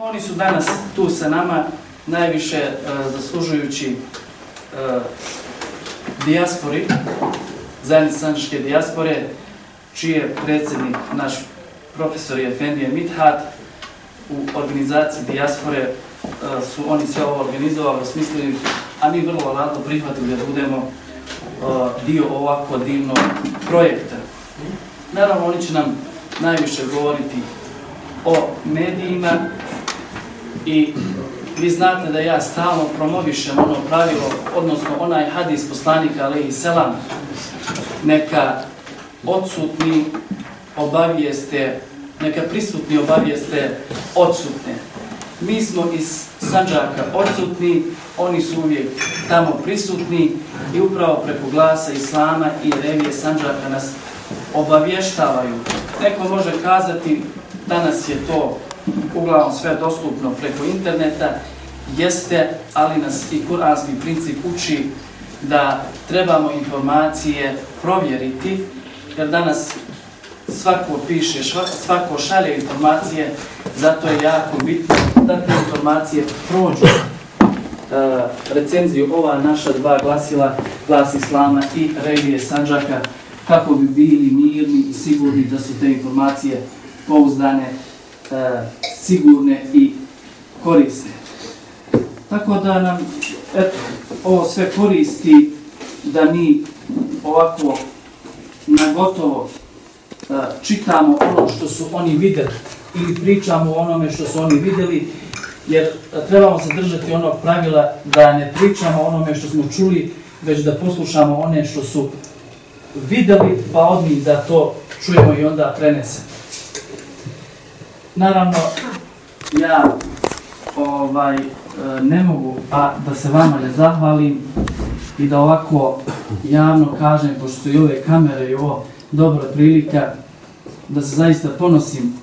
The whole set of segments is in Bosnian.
Oni su danas tu sa nama najviše e, zaslužujući e, dijaspori, zajednice sanđaške dijaspore, čiji je predsjednik naš profesor Jefendije Mithat u organizaciji dijaspore e, su oni sve ovo organizovali, osmislili, a mi vrlo rado prihvatili da budemo e, dio ovako divnog projekta. Naravno, oni će nam najviše govoriti o medijima i vi znate da ja stalno promovišem ono pravilo, odnosno onaj hadis poslanika Alehi Selam, neka odsutni obavijeste, neka prisutni obavijeste odsutne. Mi smo iz Sanđaka odsutni, oni su uvijek tamo prisutni i upravo preko glasa Islama i revije Sanđaka nas obavještavaju. Neko može kazati, danas je to uglavnom sve dostupno preko interneta, jeste, ali nas i kuranski princip uči da trebamo informacije provjeriti, jer danas svako piše, svako šalje informacije, zato je jako bitno da te informacije prođu. Uh, recenziju ova naša dva glasila, glas Islama i regije Sanđaka, kako bi bili mirni i sigurni da su te informacije pouzdane, e, sigurne i korisne. Tako da nam eto, ovo sve koristi da mi ovako na gotovo e, čitamo ono što su oni videli ili pričamo o onome što su oni videli, jer e, trebamo se držati onog pravila da ne pričamo onome što smo čuli, već da poslušamo one što su videli, pa od njih da to čujemo i onda prenesemo. Naravno, ja ovaj, e, ne mogu a da se vama ne zahvalim i da ovako javno kažem, pošto su i ove kamere i ovo dobra prilika, da se zaista ponosim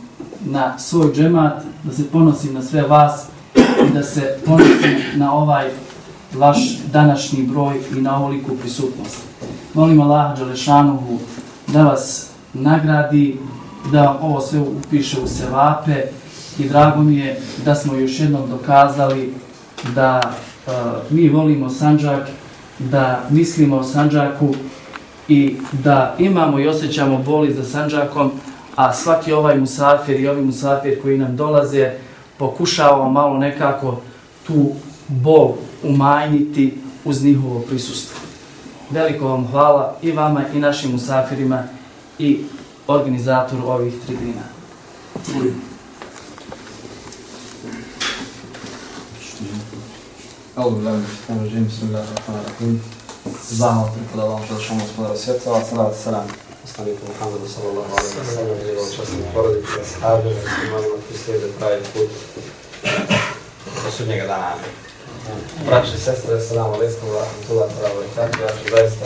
na svoj džemat, da se ponosim na sve vas i da se ponosim na ovaj vaš današnji broj i na ovoliku prisutnost. Molim Allah Đalešanuhu da vas nagradi, da ovo sve upiše u sevape i drago mi je da smo još jednom dokazali da e, mi volimo Sanđak, da mislimo o Sanđaku i da imamo i osjećamo boli za Sanđakom, a svaki ovaj musafir i ovi musafir koji nam dolaze pokušavamo malo nekako tu bol umanjiti uz njihovo prisustvo. Veliko vam hvala i vama i našim musafirima i organizator ovih tribina. Alo, da mi se tamo. Zahvala pripadala ovdje što vam gospodara svjetca, a sada da Muhammedu, sallallahu alaihi wa sallam, i ovom častnim porodicima, s Arbima, koji slijede pravi put do sudnjega dana. Braći i sestre, sallamu alaikum, rahmatullahi wa sallam, ja ću zaista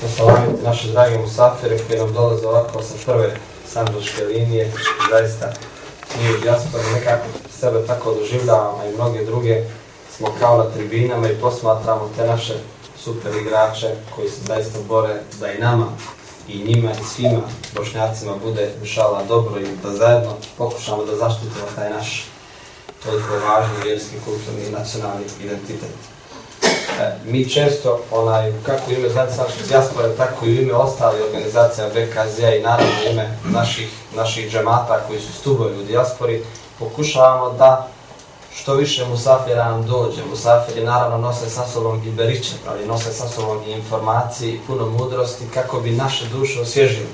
posalamiti naše drage musafire koji nam dolaze ovako sa prve sandučke linije, zaista mi u diaspori nekako sebe tako doživljavamo i mnoge druge smo kao na tribinama i posmatramo te naše super igrače koji se zaista bore da i nama i njima i svima bošnjacima bude šala dobro i da zajedno pokušamo da zaštitimo taj naš toliko važni vjerski, kulturni i nacionalni identitet. E, mi često, onaj, kako ime Zajedničke dijaspore, tako i ime ostali organizacija BKZ i naravno ime naših, naših džemata koji su stubovi u dijaspori, pokušavamo da što više musafira nam dođe. Musafiri naravno nose sa sobom i beričet, ali nose sa sobom i informacije i puno mudrosti kako bi naše duše osvježili.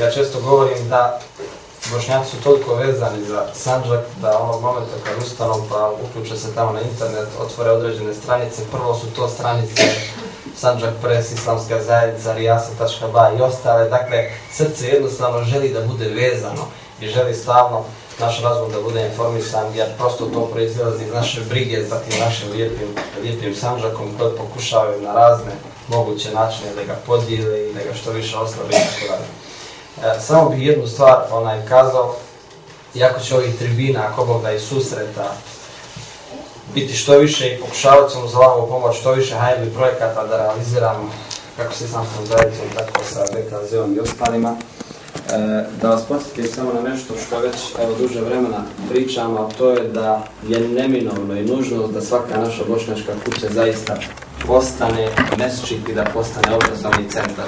Ja često govorim da Bošnjaci su toliko vezani za Sanđak da onog momenta kad ustanu pa uključe se tamo na internet, otvore određene stranice, prvo su to stranice Sanđak Press, Islamska zajednica, Rijasa.ba i ostale. Dakle, srce jednostavno želi da bude vezano i želi stalno naš razum da bude informisan, jer prosto to proizilazi iz naše brige za tim našim lijepim, lijepim Sanđakom koji pokušavaju na razne moguće načine da ga podijele i da ga što više oslabe i tako dalje. E, samo bih jednu stvar onaj kazao, iako će ovih tribina, ako Bog da i susreta, biti što više i pokušavati ćemo za ovu pomoć što više hajbi projekata da realiziramo kako se sam sam zajednicom, tako sa BKZ-om i ostalima. E, da vas posjetim samo na nešto što već evo duže vremena pričamo, a to je da je neminovno i nužno da svaka naša bošnjačka kuća zaista postane mesčik i da postane obrazovni centar.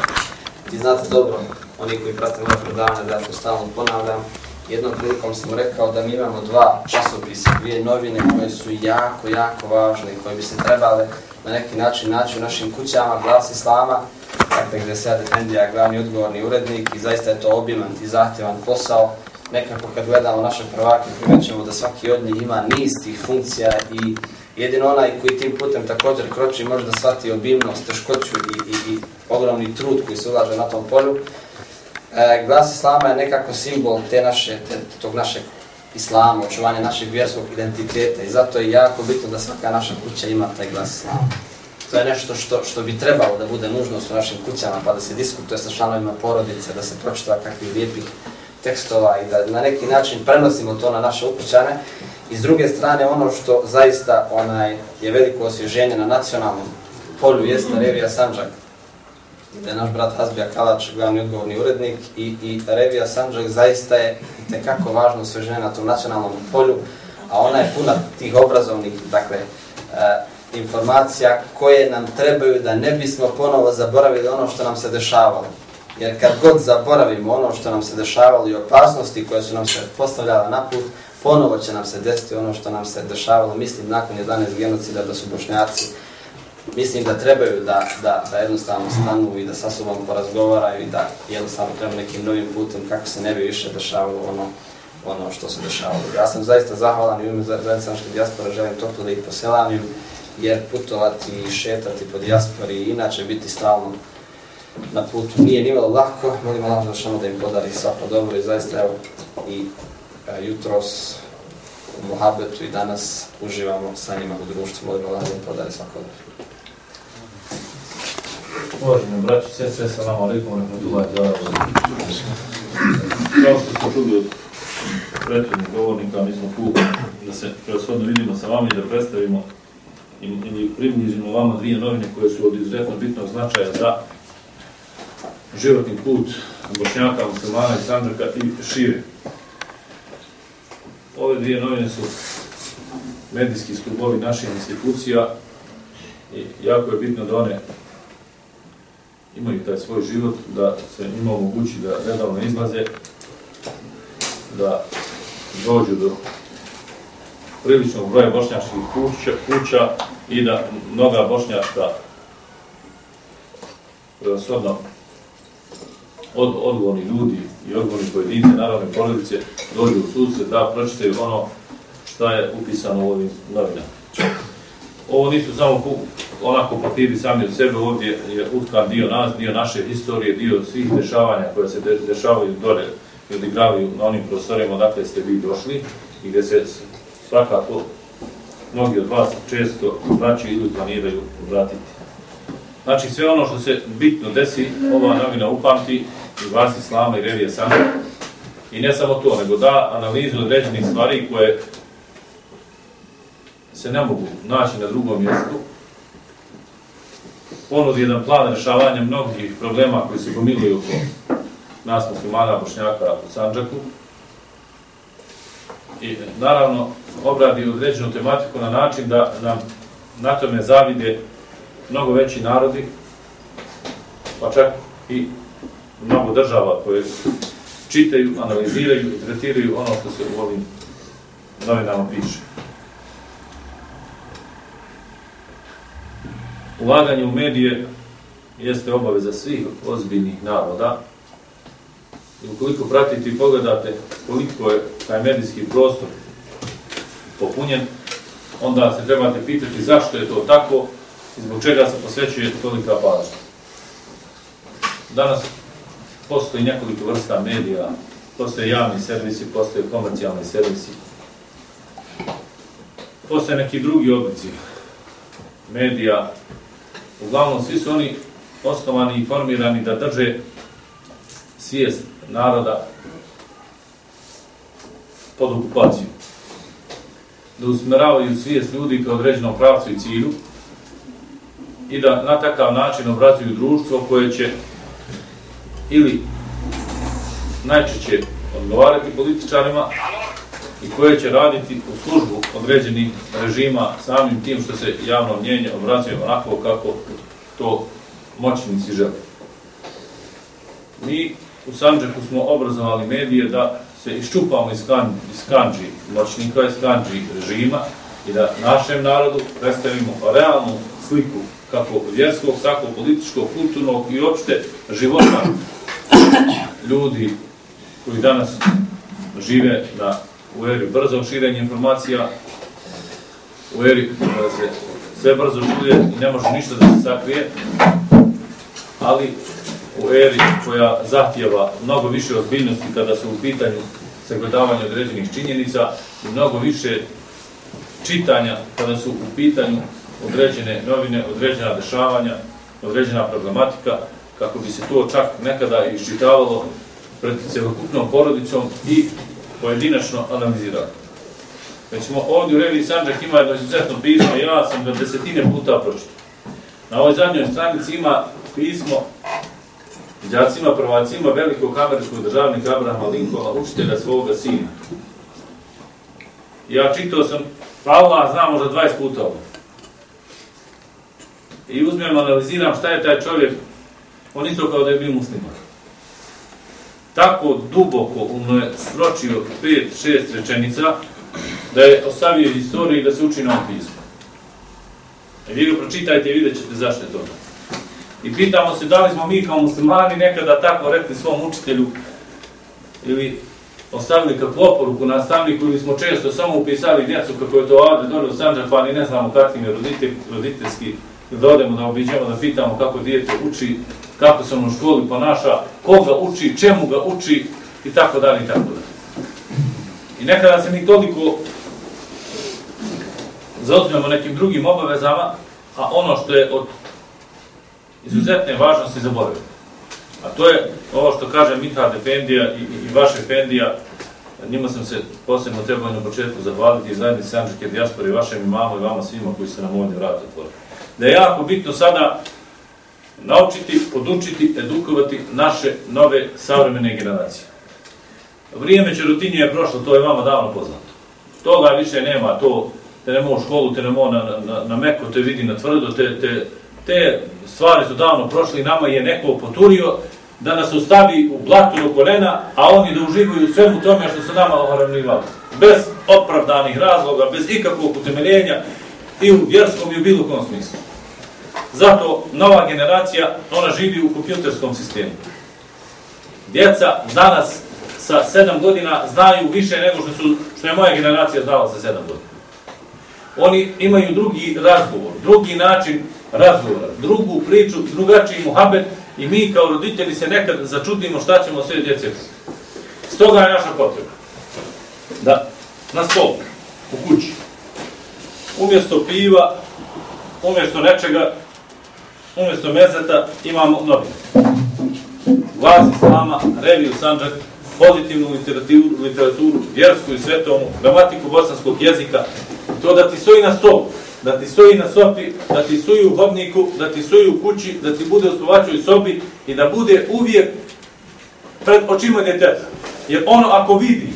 Vi znate dobro, oni koji prate moje predavanje, da ja to stalno ponavljam, jednom prilikom sam rekao da mi imamo dva časopisa, dvije novine koje su jako, jako važne i koje bi se trebale na neki način naći u našim kućama, glas Islama, dakle gdje se ja defendija glavni odgovorni urednik i zaista je to obiman i zahtjevan posao. Nekako kad gledamo naše prvake primećemo da svaki od njih ima niz tih funkcija i jedino onaj koji tim putem također kroči može da shvati obimnost, teškoću i, i, i ogromni trud koji se ulaže na tom polju. E, glas Islama je nekako simbol te naše, te, tog našeg Islama, očuvanje našeg vjerskog identiteta i zato je jako bitno da svaka naša kuća ima taj glas Islama. To je nešto što, što bi trebalo da bude nužno u našim kućama, pa da se diskutuje sa članovima porodice, da se pročitava kakvih lijepih tekstova i da na neki način prenosimo to na naše ukućane. I s druge strane, ono što zaista onaj je veliko osvježenje na nacionalnom polju jeste revija Sanđaka da je naš brat Hazbija Kalač, glavni odgovorni urednik, i, i revija Sanđak zaista je tekako važno osvježenje na tom nacionalnom polju, a ona je puna tih obrazovnih, dakle, e, informacija koje nam trebaju da ne bismo ponovo zaboravili ono što nam se dešavalo. Jer kad god zaboravimo ono što nam se dešavalo i opasnosti koje su nam se postavljala na put, ponovo će nam se desiti ono što nam se dešavalo, mislim, nakon 11 genocida da su bošnjaci, mislim da trebaju da, da, da jednostavno stanu i da sa sobom porazgovaraju i da jednostavno treba nekim novim putem kako se ne bi više dešavalo ono, ono što se dešavalo. Ja sam zaista zahvalan i u ime Zajedničke dijaspore želim toplo da ih poselamim jer putovati i šetati po dijaspori i inače biti stalno na putu nije nimalo lako. Molim Allah da šamo da im podari svako dobro i zaista evo i a, jutros u Mohabetu i danas uživamo sa njima u društvu. Molim Allah da im podari svako dobro. Uvaženi braći, sestre, salam alaikum, rahmatullahi wa Kao što smo čuli od prethodnih govornika, mi smo tu da se preosvodno vidimo sa vama i da predstavimo ili približimo vama dvije novine koje su od izuzetno bitnog značaja za životni put Bošnjaka, muslimana i Sandrka i šire. Ove dvije novine su medijski stubovi naših institucija i jako je bitno da one imaju taj svoj život, da se ima omogući da redavno izlaze, da dođu do priličnog broja bošnjačkih kuća, kuća i da mnoga bošnjačka preosodno od, odgovorni ljudi i odgovorni pojedinci, naravno porodice, dođu u susret da pročitaju ono što je upisano u ovim novinama. Ovo nisu samo onako papiri sami od sebe, ovdje je utkan dio nas, dio naše historije, dio svih dešavanja koje se de, dešavaju dole i odigravaju na onim prostorima odakle ste vi došli i gdje se svakako mnogi od vas često vraćaju ili planiraju vratiti. Znači sve ono što se bitno desi, ova novina upamti i vas Islama i revije sami. I ne samo to, nego da analizu određenih stvari koje se ne mogu naći na drugom mjestu, ponudi jedan plan rešavanja mnogih problema koji se gomiluju oko nas muslimana, bošnjaka u Sanđaku. I naravno obradi određenu tematiku na način da nam na tome zavide mnogo veći narodi, pa čak i mnogo država koje čitaju, analiziraju i tretiraju ono što se u ovim novinama piše. Ulaganje u medije jeste obaveza svih ozbiljnih naroda. I ukoliko pratite i pogledate koliko je taj medijski prostor popunjen, onda se trebate pitati zašto je to tako i zbog čega se posvećuje tolika pažnja. Danas postoji nekoliko vrsta medija, postoje javni servisi, postoje komercijalni servisi, postoje neki drugi oblici medija, uglavnom svi su oni osnovani i formirani da drže svijest naroda pod okupaciju. Da usmeravaju svijest ljudi pre određenom pravcu i cilju i da na takav način obrazuju društvo koje će ili najčešće odgovarati političarima koje će raditi u službu određenih režima samim tim što se javno mnjenje obrazuje onako kako to moćnici žele. Mi u Sanđaku smo obrazovali medije da se iščupamo iz, kan, iz kanđi moćnika, iz kanđi režima i da našem narodu predstavimo realnu sliku kako vjerskog, tako političkog, kulturnog i opšte života ljudi koji danas žive na, u eri brzog širenja informacija, u eri koja se sve brzo čuje i ne može ništa da se sakrije, ali u eri koja zahtjeva mnogo više ozbiljnosti kada su u pitanju sagledavanja određenih činjenica i mnogo više čitanja kada su u pitanju određene novine, određena dešavanja, određena problematika, kako bi se to čak nekada iščitavalo pred celokupnom porodicom i pojedinačno analizirati. Već smo ovdje u reviji Sanđak ima jedno izuzetno pismo, ja sam ga desetine puta pročito. Na ovoj zadnjoj stranici ima pismo džacima, prvacima velikog američkog državnika Abrahama Lincolna, učitelja svoga sina. Ja čitao sam, pa Allah zna možda 20 puta ovo. I uzmem, analiziram šta je taj čovjek, on isto kao da je bio musliman. Tako duboko umno je pet, šest rečenica, da je ostavio istoriju i da se uči na ovom pismu. E vi ga pročitajte i vidjet ćete zašto je to. I pitamo se da li smo mi kao muslimani nekada tako rekli svom učitelju ili ostavili kakvu oporuku nastavniku ili smo često samo upisali djecu kako je to ovdje dobro Sanđak, pa ni ne znamo kakvim je roditelj, roditeljski da odemo da obiđemo, da pitamo kako dijete uči, kako se ono u školi ponaša, koga uči, čemu ga uči i tako dalje i tako dalje. I nekada se mi toliko zauzmemo nekim drugim obavezama, a ono što je od izuzetne važnosti zaboravimo. A to je ovo što kaže Mihal Efendija i, i, i vaš Efendija, njima sam se posebno trebao na početku zahvaliti i zajednici Sanđike dijaspore i vašem imamu i vama svima koji ste nam ovdje vrati otvorili. Da je jako bitno sada naučiti, podučiti, edukovati naše nove savremene generacije. Vrijeme čerutinje je prošlo, to je vama davno poznato. Toga više nema, to te nemo u školu, te ne može na, na, na meko, te vidi na tvrdo, te, te, te stvari su davno prošle i nama je neko poturio da nas ostavi u blatu do kolena, a oni da uživaju svemu tome što se nama ohranivali. Bez opravdanih razloga, bez ikakvog utemeljenja i u vjerskom i u bilo kom smislu. Zato nova generacija, ona živi u kompjuterskom sistemu. Djeca danas sa sedam godina znaju više nego što, su, što je moja generacija znala sa sedam godina. Oni imaju drugi razgovor, drugi način razgovora, drugu priču, drugačiji muhabet i mi kao roditelji se nekad začudimo šta ćemo sve djece. Stoga je naša potreba da na stol, u kući, umjesto piva, umjesto nečega, umjesto mezeta imamo novine. Glas Islama, reviju Sanđak, pozitivnu literaturu, literaturu, vjersku i svetovnu, gramatiku bosanskog jezika, to da ti stoji na stolu, da ti stoji na sofi, da ti stoji u hodniku, da ti stoji u kući, da ti bude u spovačoj sobi i da bude uvijek pred očima djeteta. Jer ono ako vidi,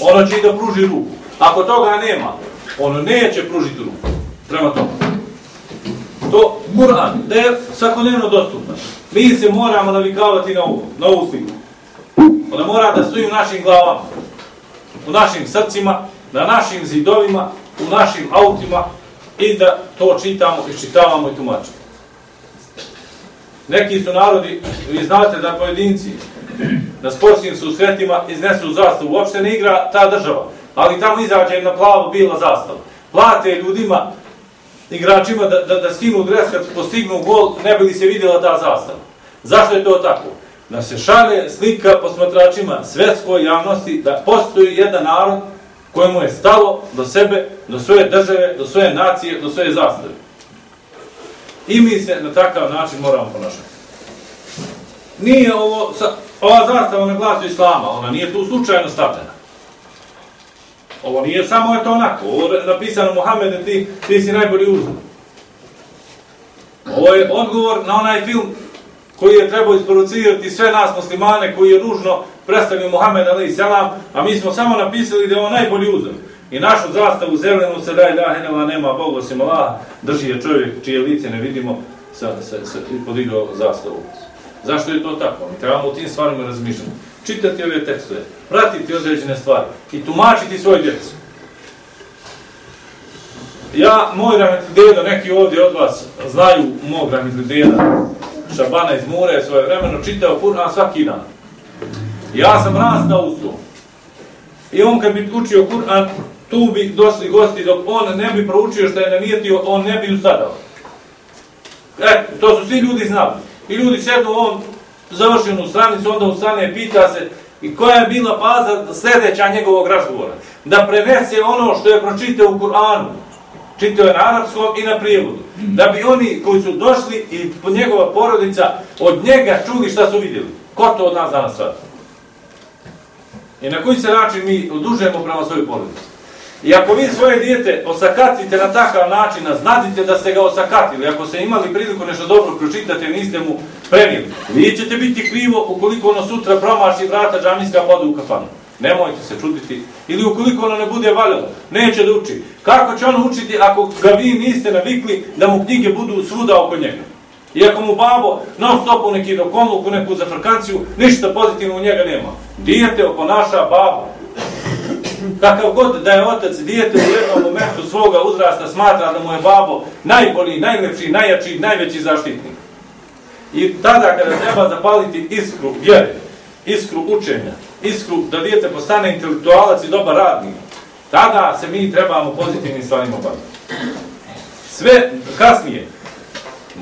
ono će i da pruži ruku. Ako toga nema, ono neće pružiti ruku. Prema tome, To Kur'an, da je svakodnevno dostupno. Mi se moramo navikavati na ovu, na ovu sliku. Ona mora da stoji u našim glavama, u našim srcima, na našim zidovima, u našim autima i da to čitamo, iščitavamo i tumačimo. Neki su narodi, vi znate da pojedinci na sportskim susretima iznesu zastavu, uopšte ne igra ta država, ali tamo izađe na plavo bila zastava. Plate ljudima, igračima da, da, da skinu dres kad postignu gol, ne bi li se vidjela ta zastava. Zašto je to tako? Da se šale slika posmatračima svetskoj javnosti da postoji jedan narod kojemu je stalo do sebe, do svoje države, do svoje nacije, do svoje zastave. I mi se na takav način moramo ponašati. Nije ovo, ova zastava na glasu islama, ona nije tu slučajno stavljena. Ovo nije samo je to onako, ovo je napisano Muhammed, ti, ti si najbolji uzman. Ovo je odgovor na onaj film koji je trebao isporucirati sve nas muslimane, koji je nužno predstavio Muhammed Ali Selam, a mi smo samo napisali da je on najbolji uzor. I našu zastavu zelenu se daj daheneva nema Bog osim Allah, drži je čovjek čije lice ne vidimo, sa, sa, sa, podigao zastavu. Zašto je to tako? Mi trebamo u tim stvarima razmišljati. Čitati ove tekstove, pratiti određene stvari i tumačiti svoj djecu. Ja, moj rahmetli deda, neki ovdje od vas znaju mog rahmetli deda, Šabana iz Mure, svoje vremeno, čitao Kur'an svaki dan. Ja sam rastao uz to. I on kad bi učio Kur'an, tu bi došli gosti, dok on ne bi proučio što je namijetio, on ne bi usadao. E, to su svi ljudi znali. I ljudi sednu, on završenu stranicu, onda u strane pita se i koja je bila faza sljedeća njegovog razgovora. Da prenese ono što je pročitao u Kur'anu. Čitao je na arapskom i na prijevodu. Da bi oni koji su došli i njegova porodica od njega čuli šta su vidjeli. Ko to od nas danas radi? I na koji se način mi odužujemo prema svojoj porodici? I ako vi svoje dijete osakatite na takav način, znadite da ste ga osakatili, ako ste imali priliku nešto dobro pročitati, niste mu prenijeli, vi ćete biti krivo ukoliko ono sutra promaši vrata džamijska pode pa u kafanu. Nemojte se čuditi. Ili ukoliko ono ne bude valjalo, neće da uči. Kako će ono učiti ako ga vi niste navikli da mu knjige budu svuda oko njega? I ako mu babo non stop u neki dokonluku, neku zafrkanciju, ništa pozitivno u njega nema. Dijete oponaša babo, kakav god da je otac dijete u jednom momentu svoga uzrasta smatra da mu je babo najbolji, najlepši, najjači, najveći zaštitnik. I tada kada treba zapaliti iskru vjere, iskru učenja, iskru da dijete postane intelektualac i dobar radnik, tada se mi trebamo pozitivnim stvarima baviti. Sve kasnije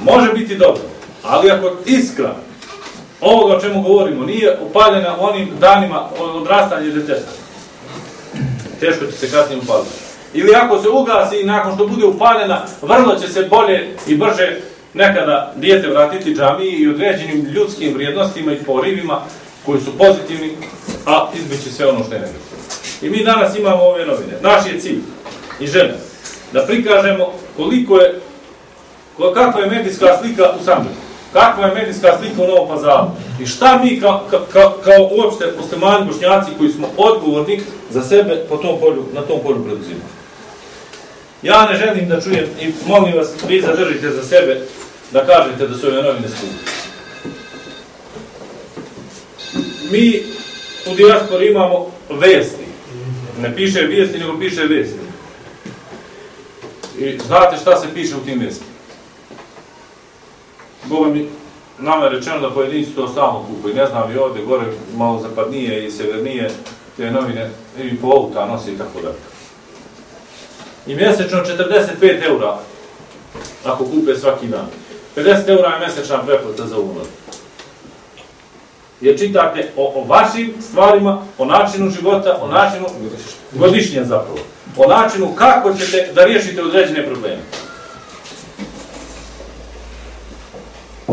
može biti dobro, ali ako iskra ovoga o čemu govorimo nije upaljena onim danima odrastanja djeteta, teško će se kasnije upaliti. Ili ako se ugasi i nakon što bude upaljena, vrlo će se bolje i brže nekada dijete vratiti džamiji i određenim ljudskim vrijednostima i porivima koji su pozitivni, a izbjeći sve ono što je negativno. I mi danas imamo ove novine. Naš je cilj i žena da prikažemo koliko je, kakva je medijska slika u Sandruku. Kakva je medijska slika u Novom pazaru? I šta mi kao, kao, kao uopšte muslimani bošnjaci koji smo odgovorni za sebe po tom polju, na tom polju preduzimamo? Ja ne želim da čujem i molim vas, vi zadržite za sebe da kažete da su ove novine skupi. Mi u dijaspori imamo vesti. Ne piše vijesti, nego piše vesti. I znate šta se piše u tim vestima? Boga mi, nama je rečeno da pojedinci to stalno kupuju. Ne znam, i ovdje gore malo zapadnije i severnije te novine i po auta nosi i tako da. I mjesečno 45 eura ako kupe svaki dan. 50 eura je mjesečna preplata za umor. Jer čitate o, o vašim stvarima, o načinu života, o načinu godišnje zapravo. O načinu kako ćete da riješite određene probleme.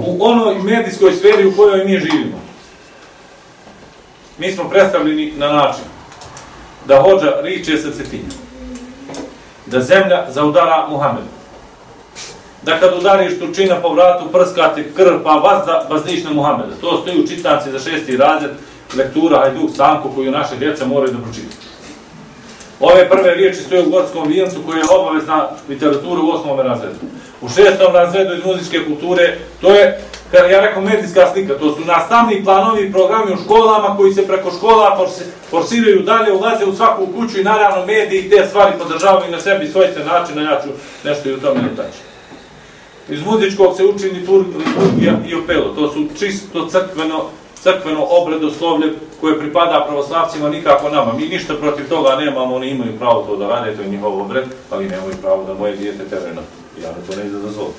U onoj medijskoj sferi u kojoj mi živimo. Mi smo predstavljeni na način da hođa riče sa cetinja. Da zemlja zaudara Muhammedu, Da kad udariš turčina po vratu, prskati krv, pa vas da bazniš na Muhammeda. To stoji u čitanci za šesti razred lektura Hajduk Stanko koju naše djeca moraju da pročitaju. Ove prve riječi stoje u gorskom vijencu koji je obavezna literatura u osmom razredu u šestom razredu iz muzičke kulture, to je, kada ja rekao, medijska slika, to su nastavni planovi i programi u školama koji se preko škola forsiraju dalje, ulaze u svaku kuću i naravno mediji te stvari podržavaju na sebi svojstven način, a ja ću nešto i u tome utaći. Iz muzičkog se uči liturgija i opelo, to su čisto crkveno, crkveno obredoslovlje koje pripada pravoslavcima, nikako nama. Mi ništa protiv toga nemamo, oni imaju pravo to da rade, to je njihov obred, ali nemaju pravo da moje dijete terena ja na to ne da dozvolim.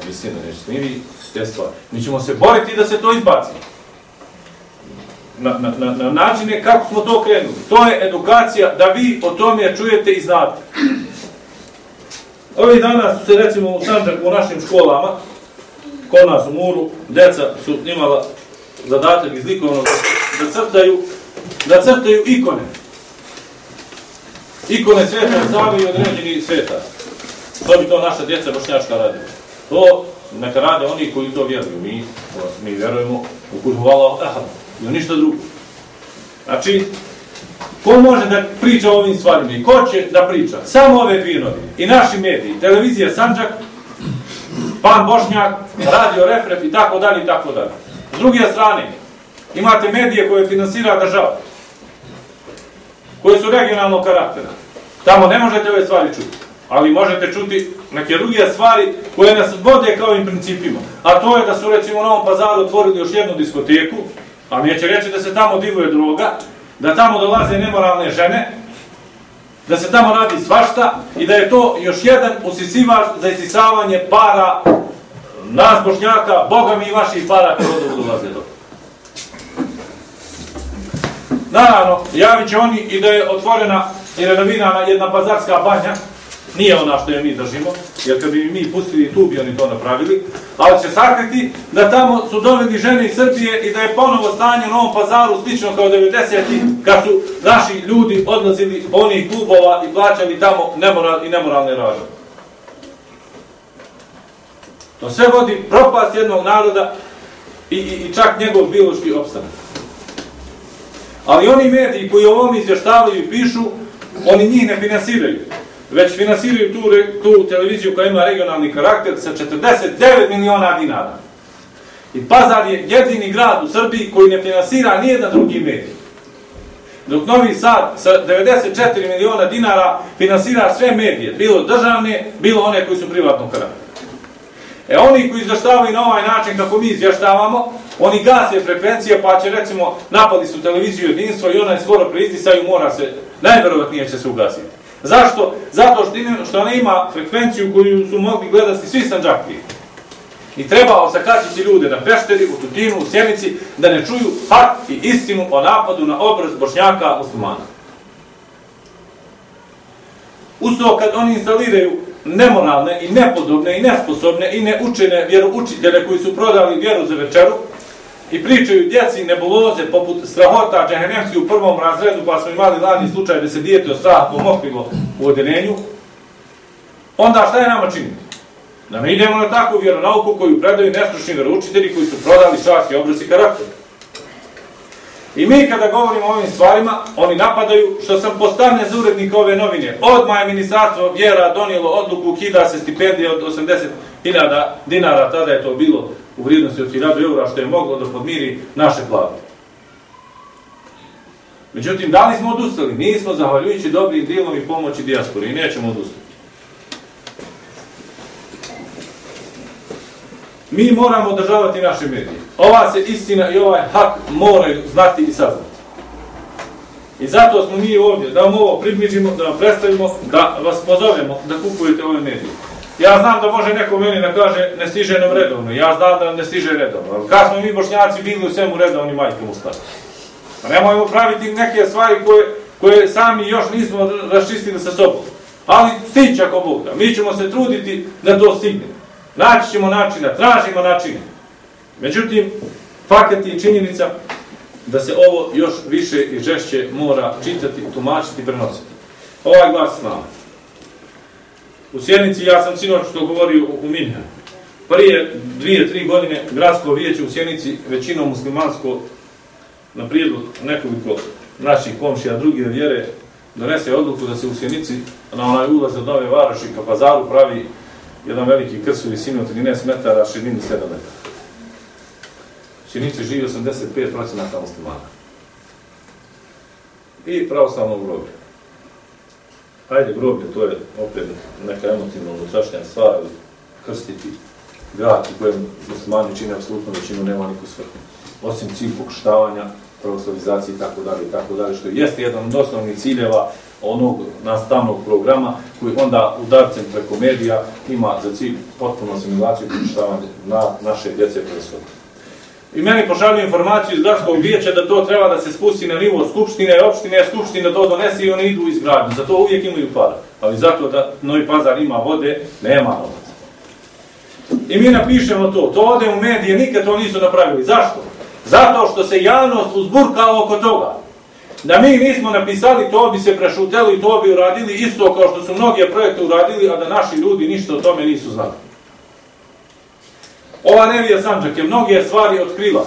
A mi da neće smiri te stvari. Mi ćemo se boriti da se to izbaci. Na, na, na, na načine kako smo to krenuli. To je edukacija da vi o tome čujete i znate. Ovi dana su se recimo u Sanđaku u našim školama, kod nas u Muru, deca su imala zadatak iz likovnog da crtaju, da crtaju ikone. Ikone sveta Save i određeni sveta. To bi to naša djeca bošnjačka radila. To neka rade oni koji to vjeruju. Mi, mi vjerujemo u kuću hvala ehad. I ništa drugo. Znači, ko može da priča o ovim stvarima i ko će da priča? Samo ove dvije novine. I naši mediji, televizija Sanđak, Pan Bošnjak, Radio Refref i tako dalje i tako dalje. S druge strane, imate medije koje finansira država, koje su regionalnog karaktera. Tamo ne možete ove stvari čuti, ali možete čuti neke druge stvari koje nas vode kao im principima. A to je da su recimo u Novom pazaru otvorili još jednu diskoteku, a neće reći da se tamo divuje droga, da tamo dolaze nemoralne žene, da se tamo radi svašta i da je to još jedan usisivač za isisavanje para nas bošnjaka, Boga mi i vaših para kada ovdje dolaze do. Naravno, javit će oni i da je otvorena i renovirana jedna pazarska banja, nije ona što je mi držimo, jer kad bi mi pustili tu bi oni to napravili, ali će sakriti da tamo su doveli žene iz Srbije i da je ponovo stanje u Novom pazaru slično kao 90-ih, kad su naši ljudi odlazili onih klubova i plaćali tamo nemoral, i nemoralne raže. To sve vodi propast jednog naroda i, i, i čak njegov biološki opstanak. Ali oni mediji koji o ovom izvještavaju i pišu, oni njih ne finansiraju već finansiraju tu, tu televiziju koja ima regionalni karakter sa 49 miliona dinara. I Pazar je jedini grad u Srbiji koji ne finansira nijedan drugi medij. Dok Novi Sad sa 94 miliona dinara finansira sve medije, bilo državne, bilo one koji su privatnog karaktera. E oni koji izvještavaju na ovaj način kako mi izvještavamo, oni gase frekvencije pa će recimo napali su televiziju jedinstvo i ona je skoro prizdisaju mora se, najverovatnije će se ugasiti. Zašto? Zato što, ima, što ona ima frekvenciju koju su mogli gledati svi sanđakvi. I trebao sakačiti ljude na Pešteri, u Tutinu, u Sjenici, da ne čuju hak i istinu o napadu na obraz bošnjaka muslimana. Usto kad oni instaliraju nemoralne i nepodobne i nesposobne i neučene vjeroučitelje koji su prodali vjeru za večeru, i pričaju djeci nebuloze poput strahota džehennemski u prvom razredu, pa smo imali lani slučaj da se dijete od straha pomokrilo u odeljenju, onda šta je nama činiti? Da ne idemo na takvu vjeronauku koju predaju nestručni vjeroučitelji koji su prodali čast i obraz i karakter. I mi kada govorimo o ovim stvarima, oni napadaju što sam postavne za urednika ove novine. Odmah je ministarstvo vjera donijelo odluku, ukida se stipendije od 80.000 dinara, tada je to bilo u vrijednosti od 1000 eura što je moglo da podmiri naše plate. Međutim, da li smo odustali? Nismo, zahvaljujući dobrim dilom i pomoći dijaspori i nećemo odustati. Mi moramo održavati naše medije. Ova se istina i ovaj hak moraju znati i saznati. I zato smo mi ovdje, da vam ovo približimo, da vam predstavimo, da vas pozovemo da kupujete ove medije. Ja znam da može neko meni da kaže ne stiže nam redovno. Ja znam da ne stiže redovno. Ali kad smo mi bošnjaci bili u svemu redovni majke ustali? Pa nemojmo praviti neke stvari koje, koje sami još nismo raščistili sa sobom. Ali stići ako Bog da. Mi ćemo se truditi da to stigne. Naći ćemo načina, tražimo načina. Međutim, fakat je činjenica da se ovo još više i žešće mora čitati, tumačiti i prenositi. Ovaj glas s. U Sjenici, ja sam sinoć to govorio u Minha. Prije dvije, tri godine gradsko vijeće u Sjenici, većinom muslimansko, na prijedlog nekoliko naših komšija druge vjere, donese odluku da se u Sjenici na onaj ulaz od Nove Varoši ka pazaru pravi jedan veliki krs u visini od 13 metara, širini 7 metara. U živi 85% muslimana. I pravoslavno groblje Hajde, groblje, to je opet neka emotivna unutrašnja stvar, krstiti grad u kojem muslimani čine apsolutno većinu, nema niku svrhu. Osim cilj pokuštavanja, pravoslavizacije i tako dalje i tako dalje, što jeste jedan od osnovnih ciljeva onog nastavnog programa koji onda udarcem preko medija ima za cilj potpuno asimilaciju i na naše djece proizvode i meni pošalju informaciju iz gradskog vijeća da to treba da se spusti na nivo skupštine, opštine, skupština to donese i oni idu u izgradnju. Zato uvijek imaju para. Ali zato da Novi Pazar ima vode, nema novaca. I mi napišemo to. To ode u medije, nikad to nisu napravili. Zašto? Zato što se javnost uzburkao oko toga. Da mi nismo napisali, to bi se prešuteli i to bi uradili isto kao što su mnoge projekte uradili, a da naši ljudi ništa o tome nisu znali. Ova Nevija Sanđak je mnoge stvari otkrila.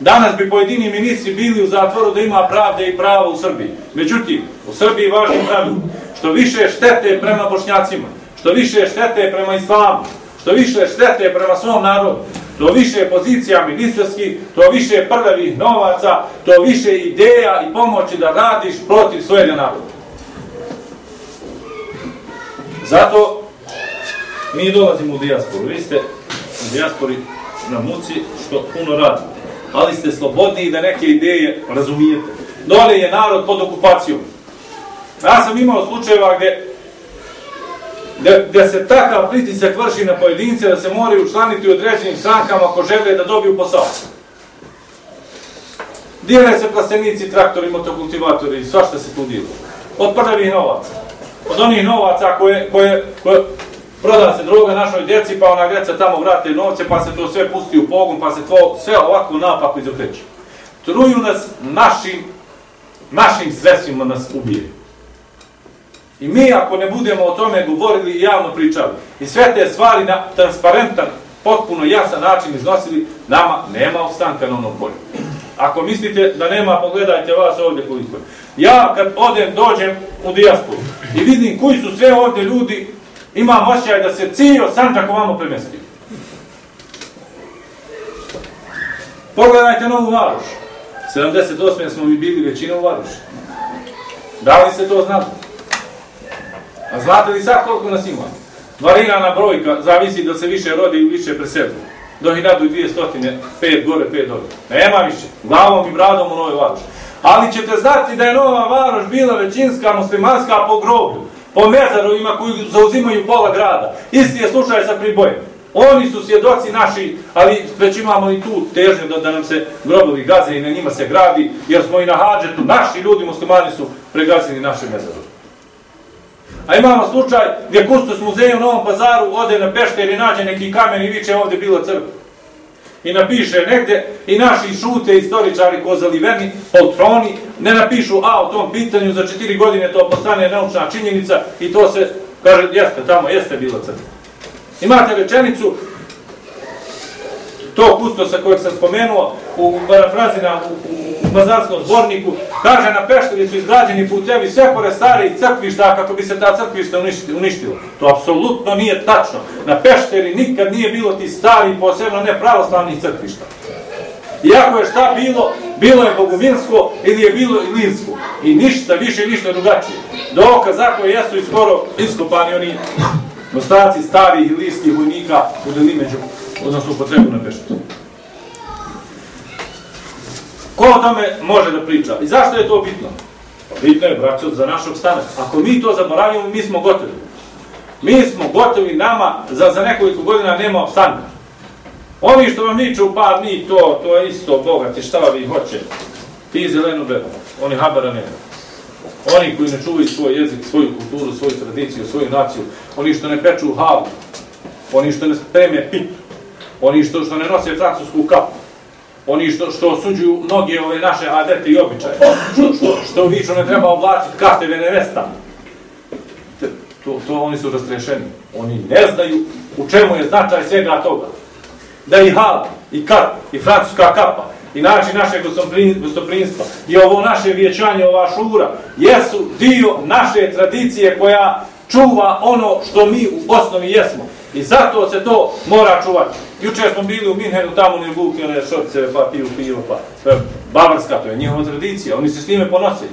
Danas bi pojedini ministri bili u zatvoru da ima pravde i prava u Srbiji. Međutim, u Srbiji važi pravdu. Što više štete prema bošnjacima, što više štete prema islamu, što više štete prema svom narodu, to više pozicija ministarskih, to više prljavih novaca, to više ideja i pomoći da radiš protiv svojeg naroda. Zato mi dolazimo u dijasporu. Vi ste u dijaspori na muci što puno radite. Ali ste slobodni da neke ideje razumijete. Dole je narod pod okupacijom. Ja sam imao slučajeva gdje gdje, da se takav pritisak vrši na pojedince da se moraju učlaniti u određenim strankama ako žele da dobiju posao. Dijele se plastenici, traktori, motokultivatori i svašta se tu dijelo. Od prvih novaca. Od onih novaca koje, koje, koje proda se droga našoj djeci, pa ona djeca tamo vrate novce, pa se to sve pusti u pogon, pa se to sve ovako napako izokreće. Truju nas našim, našim sredstvima nas ubije. I mi ako ne budemo o tome govorili i javno pričali i sve te stvari na transparentan, potpuno jasan način iznosili, nama nema ostanka na onom polju. Ako mislite da nema, pogledajte vas ovdje koliko je. Ja kad odem, dođem u dijasporu i vidim koji su sve ovdje ljudi, imam ošćaj da se cijel sanđak ovamo premestio. Pogledajte Novu Varoš. 78. smo mi bili većina u Varoši. Da li se to znali? A znate li sad koliko nas ima? Varirana brojka, zavisi da se više rodi i više presedu. Do 1200, 5 gore, 5 dole. Nema više. Glavom i bradom u Novoj Varoš. Ali ćete znati da je Nova Varoš bila većinska muslimanska po groblju. Po mezarovima koji zauzimaju pola grada. Isti je slučaj sa Pribojem. Oni su svjedoci naši, ali već imamo i tu težnju da, da nam se grobovi gaze i na njima se gradi, jer smo i na hađetu, naši ljudi muslimani su pregazili naše mezarove. A imamo slučaj gdje kustos muzeja u Novom pazaru ode na pešter i nađe neki kamen i viče ovdje bila crkva. I napiše negdje, i naši šute istoričari kozaliveni, poltroni, ne napišu a o tom pitanju, za četiri godine to postane naučna činjenica i to se, kaže, jeste, tamo jeste bila crkva. Imate rečenicu, to kustosa kojeg sam spomenuo u parafrazina u, u, u mazarskom zborniku, kaže na Peštovi su izgrađeni putevi sve pored starih crkvišta kako bi se ta crkvišta uništila. To apsolutno nije tačno. Na Pešteri nikad nije bilo ti stari, posebno ne pravoslavnih crkvišta. Iako je šta bilo, bilo je bogovinsko ili je bilo ilinsko. I ništa više, ništa drugačije. Dokaz za koje jesu i skoro iskopani oni ostaci starih ilijskih vojnika u Delimeđu odnosno upotrebu na peštu. Ko o tome može da priča? I zašto je to bitno? Pa bitno je, braćo, za naš obstanak. Ako mi to zaboravimo, mi smo gotovi. Mi smo gotovi, nama za, za nekoliko godina nema obstanka. Oni što vam niču pa mi to, to je isto, bogati, šta vi hoće? Ti zelenu bebu, oni habara nema. Oni koji ne čuvaju svoj jezik, svoju kulturu, svoju tradiciju, svoju naciju, oni što ne peču havu, oni što ne spreme pitu, oni što što ne nose francusku kapu, oni što što osuđuju mnoge ove naše adete i običaje, što što što vi što ne treba oblačiti kahteve nevesta. To, to oni su rastrešeni. Oni ne znaju u čemu je značaj svega toga. Da i hala, i kap, i francuska kapa, i način našeg gostoprinstva, i ovo naše vječanje, ova šura, jesu dio naše tradicije koja čuva ono što mi u osnovi jesmo. I zato se to mora čuvati. Jučer smo bili u Minhenu, tamo ne vuki ne šorce, pa piju pivo, pa to je bavarska, to je njihova tradicija, oni se s time ponose.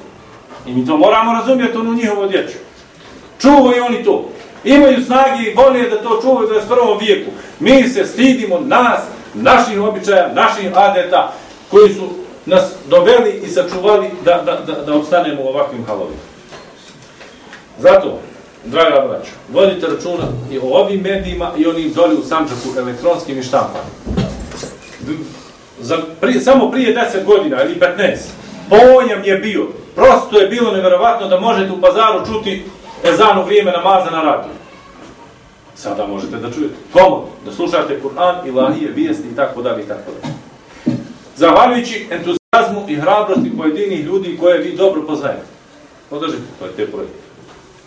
I mi to moramo razumjeti, onu njihovo dječu. Čuvaju oni to. Imaju snagi i volje da to čuvaju u 21. vijeku. Mi se stidimo nas, naših običaja, naših adeta, koji su nas doveli i sačuvali da, da, da, da obstanemo u ovakvim halovima. Zato, draga braćo, vodite računa i o ovim medijima i onim doli u Sanđaku elektronskim i štampanim. Za, prije, samo prije 10 godina ili 15, pojam je bio, prosto je bilo nevjerovatno da možete u pazaru čuti ezanu vrijeme namaza na radiju. Sada možete da čujete. Komo? Da slušate Kur'an, ilahije, vijesti i tako dalje i tako dalje. Zahvaljujući entuzijazmu i hrabrosti pojedinih ljudi koje vi dobro poznajete. Podržite to je te projekte.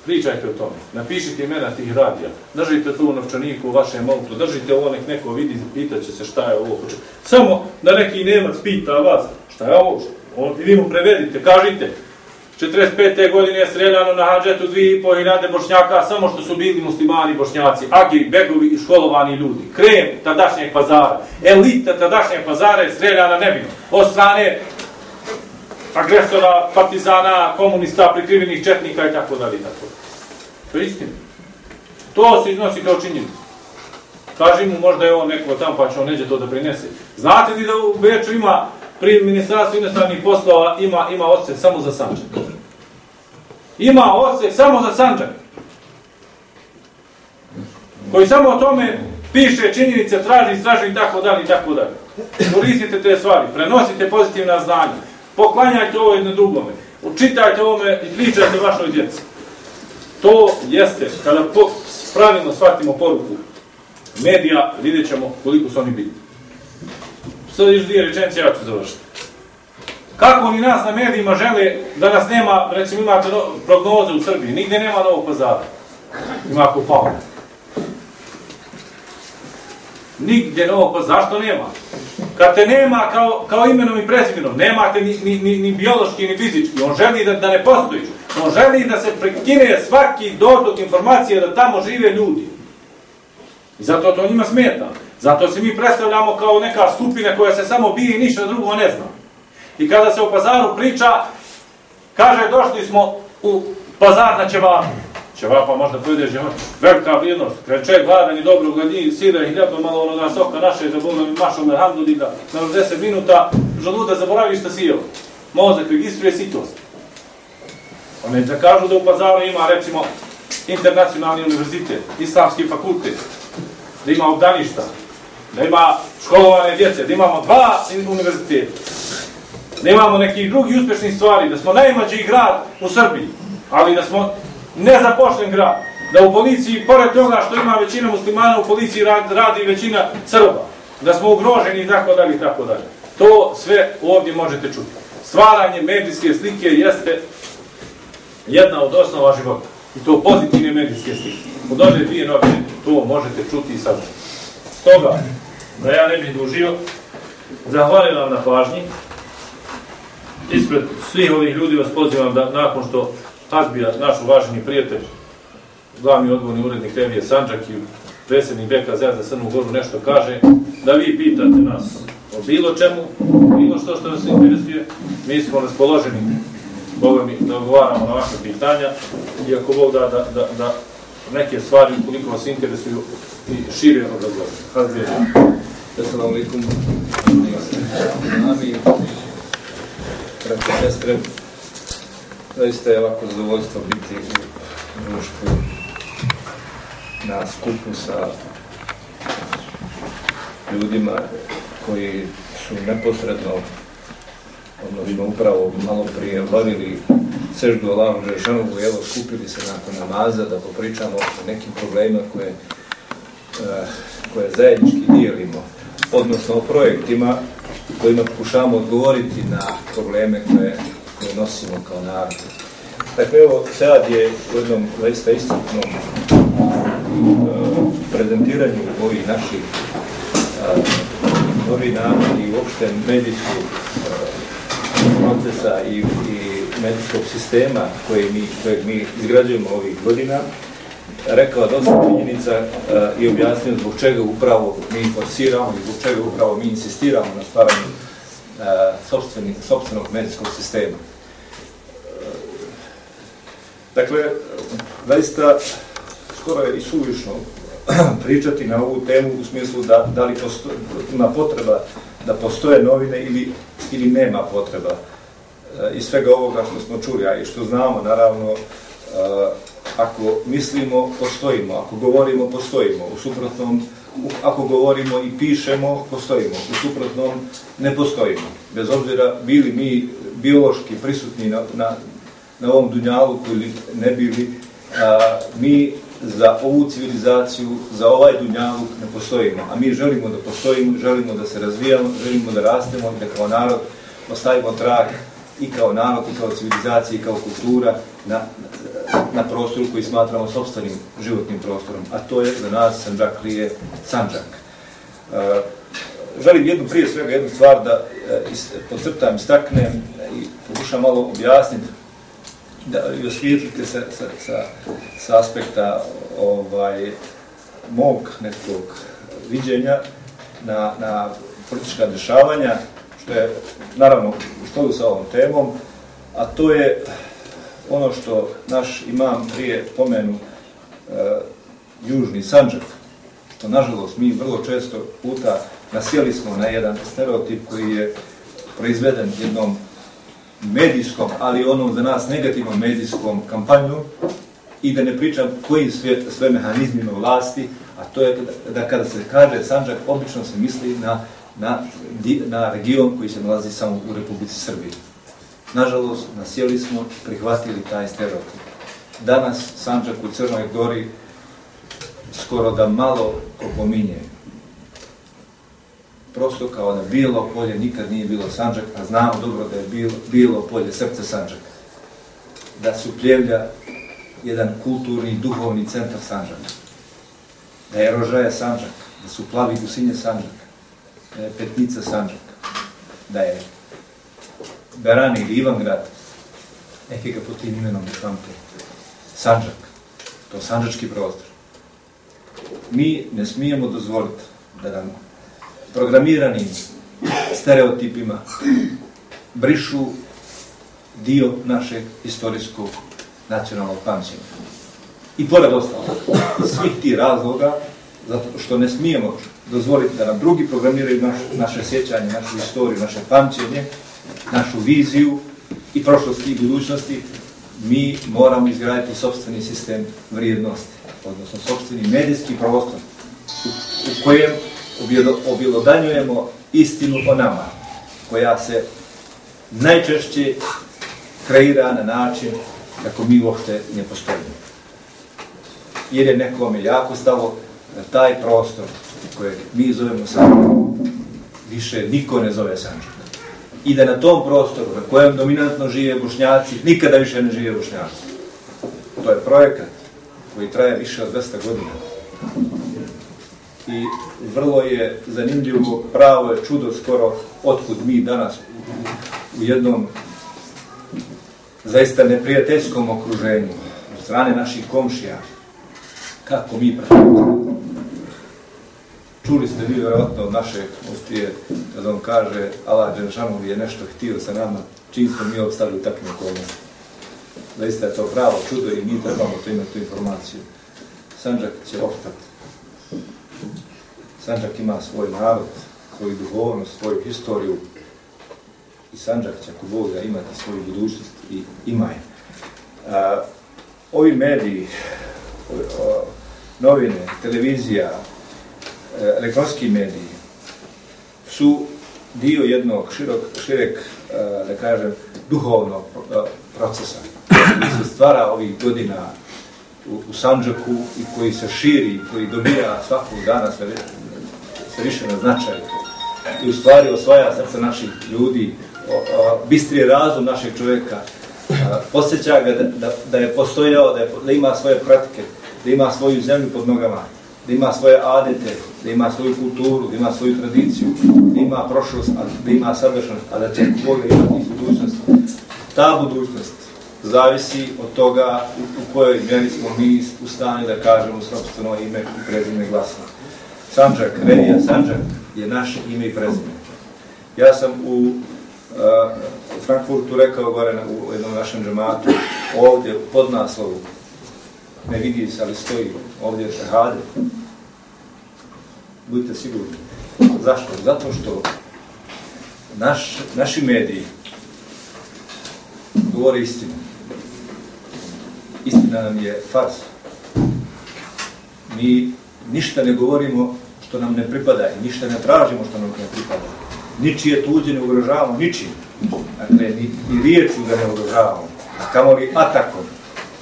Pričajte o tome. Napišite imena tih radija. Držite tu u novčaniku u vašem autu. Držite ovo, nek neko vidi, pitaće se šta je ovo. Samo da neki Nemac pita vas šta je ovo. On, vi mu prevedite, kažite. 45. godine je streljano na hađetu dvije i pol hiljade bošnjaka, samo što su bili muslimani bošnjaci, agiri, begovi i školovani ljudi. Krem tadašnjeg pazara, elita tadašnjeg pazara je streljana nebino. Od strane agresora, partizana, komunista, prikrivenih četnika i tako dalje. Tako. To je istina. To se iznosi kao činjenica. Kaži mu možda je on neko tam pa će on neđe to da prinese. Znate li da u Beču ima pri ministarstvu inostranih poslova ima ima odsek samo za Sanđak. Ima odsek samo za Sanđak. Koji samo o tome piše činjenice, traži, istraži i tako dalje i tako dalje. Koristite te stvari, prenosite pozitivna znanja, poklanjajte ovo jedno drugome, učitajte ovome i pričajte vašoj djeci. To jeste, kada po, pravilno shvatimo poruku medija, vidjet ćemo koliko su oni bitni. Sad još dvije rečenice, ja ću završiti. Kako oni nas na medijima žele da nas nema, recimo imate no, prognoze u Srbiji, nigde nema novog pazara. Ima ako pao. Nigdje novog pa zašto nema? Kad te nema kao, kao imenom i prezimenom, nemate ni, ni, ni, ni biološki, ni fizički, on želi da, da ne postojiš. On želi da se prekine svaki dotok informacije da tamo žive ljudi. I zato to njima smeta. Zato se mi predstavljamo kao neka skupina koja se samo bije i ništa drugo ne zna. I kada se u pazaru priča, kaže došli smo u pazar na ćevapu. Ćevapa možda pojedeš je velika vrijednost. kreće gladan i dobro gledi, sira i hljeba, malo onoga soka naše, da bolo mi mašom na hamdu diga, na 10 minuta, žaluda zaboravi šta si jeo. Mozak registruje sitost. One da kažu da u pazaru ima, recimo, internacionalni univerzitet, islamski fakultet, da ima obdaništa, da ima školovane djece, da imamo dva univerziteta, da imamo neki drugi uspešni stvari, da smo najmađi grad u Srbiji, ali da smo nezapošljen grad, da u policiji, pored toga što ima većina muslimana, u policiji radi, radi većina Srba, da smo ugroženi i tako dalje i tako dalje. To sve ovdje možete čuti. Stvaranje medijske slike jeste jedna od osnova života. I to pozitivne medijske slike. Od ove dvije novine to možete čuti i sad. Stoga, da ja ne bih dužio, zahvalim vam na pažnji. Ispred svih ovih ljudi vas pozivam da nakon što Azbija, naš uvaženi prijatelj, glavni odgovorni urednik Revije Sanđak i predsjednik BKZ za Srnu Goru nešto kaže, da vi pitate nas o bilo čemu, bilo što što nas interesuje, mi smo raspoloženi Boga mi da odgovaramo na vaše pitanja i ako Bog da, da, da, da neke stvari, koliko vas interesuju, i šire obrazložiti. Hazbija. Assalamu alaikum. Nami, braći sestre, zaista je ovako zadovoljstvo biti u društvu na skupu sa ljudima koji su neposredno odnosno upravo malo prije obavili seždu Allahom Žešanovu i evo skupili se nakon namaza da popričamo o nekim problemima koje, eh, koje zajednički dijelimo, odnosno o projektima kojima pokušavamo odgovoriti na probleme koje, koje nosimo kao narod. Dakle, evo, sad je u jednom zaista istupnom uh, prezentiranju ovih naših uh, novina i uopšte medijskog uh, procesa i, i medijskog sistema koje mi, kojeg mi izgrađujemo ovih godina, rekao dosta činjenica uh, i objasnio zbog čega upravo mi forsiramo i zbog čega upravo mi insistiramo na stvaranju uh, sobstvenog medijskog sistema. Dakle, zaista skoro je i suvišno pričati na ovu temu u smislu da, da li posto, ima potreba da postoje novine ili, ili nema potreba e, iz svega ovoga što smo čuli, a i što znamo, naravno, e, ako mislimo, postojimo, ako govorimo, postojimo, u suprotnom, ako govorimo i pišemo, postojimo, u suprotnom, ne postojimo. Bez obzira bili mi biološki prisutni na, na, na ovom dunjalu koji ne bili, a, mi za ovu civilizaciju, za ovaj dunjaluk ne postojimo. A mi želimo da postojimo, želimo da se razvijamo, želimo da rastemo i da kao narod ostavimo trag i kao narod, i kao civilizacija, i kao kultura na, na prostoru koji smatramo sobstvenim životnim prostorom, a to je za nas Sanđaklije Sanđak. E, želim jednu, prije svega jednu stvar da e, podcrtam, istaknem i pokušam malo objasniti da i osvijetlite se sa, sa, sa aspekta ovaj, mog nekog viđenja na, na politička dešavanja, što je naravno u stolu sa ovom temom, a to je ono što naš imam prije pomenu e, Južni Sanđak, što nažalost mi vrlo često puta nasjeli smo na jedan stereotip koji je proizveden jednom medijskom, ali onom za nas negativnom medijskom kampanju i da ne pričam koji sve, sve mehanizmima vlasti, a to je da kada se kaže Sanđak, obično se misli na, na, na region koji se nalazi samo u Republici Srbiji. Nažalost, nasjeli smo, prihvatili taj stereotip. Danas Sanđak u Crnoj Gori skoro da malo opominje. Prosto kao da bilo polje nikad nije bilo Sanđak, a znamo dobro da je bilo, bilo polje srce Sanđaka. Da su pljevlja jedan kulturni, duhovni centar Sanđaka. Da je Rožaja Sanđak, da su plavi gusinje Sanđaka, da je Petnica Sanđaka, da je Berani ili Ivangrad, neke ga po tim imenom ne pamte, Sanđak, to sanđački prostor. Mi ne smijemo dozvoliti da nam programiranim stereotipima brišu dio našeg istorijskog nacionalnog pamćenja. I pored ostalo, svih ti razloga, zato što ne smijemo dozvoliti da nam drugi programiraju naš, naše sjećanje, našu istoriju, naše pamćenje, našu viziju i prošlosti i budućnosti, mi moramo izgraditi sobstveni sistem vrijednosti, odnosno sobstveni medijski prostor u, u kojem objelodanjujemo istinu o nama, koja se najčešće kreira na način kako mi uopšte ne postojimo. Jer je nekome jako stalo na taj prostor kojeg mi zovemo Sanđak, više niko ne zove Sanđak i da na tom prostoru na kojem dominantno žive bošnjaci, nikada više ne žive bošnjaci. To je projekat koji traje više od 200 godina. I vrlo je zanimljivo, pravo je čudo skoro otkud mi danas u, jednom zaista neprijateljskom okruženju, od strane naših komšija, kako mi pratimo čuli ste vi vjerojatno od naše muftije da on kaže Allah Đeršanov je nešto htio sa nama čim smo mi obstali u takvim okolnosti. Zaista je to pravo čudo i mi trebamo to imati tu informaciju. Sanđak će opstati. Sanđak ima svoj narod, svoju duhovnost, svoju historiju i Sanđak će ako Bog da imati svoju budućnost i ima je. A, ovi mediji, novine, televizija, e, elektronski mediji su dio jednog širok, širek, e, da kažem, duhovnog e, procesa koji se stvara ovih godina u, u Sanđaku i koji se širi, koji dobija svakog dana sve, sve više na značaju i u stvari osvaja srce naših ljudi, bistri razum našeg čovjeka, posjeća ga da, da, da je postojao, da, je, da ima svoje pratike, da ima svoju zemlju pod nogama, da ima svoje adete, da ima svoju kulturu, da ima svoju tradiciju, da ima prošlost, da ima sadašnjost, a da će Boga imati budućnost. Ta budućnost zavisi od toga u, u kojoj mjeri smo mi u stanju da kažemo sobstveno ime i prezime glasno. Sanđak, Renija Sanđak je naše ime i prezime. Ja sam u uh, Frankfurtu rekao gore na, u jednom našem džematu, ovdje pod naslovu, ne vidi se, ali stoji ovdje šehade, budite sigurni. Zašto? Zato što naš, naši mediji govore istinu. Istina nam je fars. Mi ništa ne govorimo što nam ne pripada i ništa ne tražimo što nam ne pripada. Ničije tuđe ne ugrožavamo, ničim. Dakle, ni, ni riječu da ne ugrožavamo. A kamo li atakom,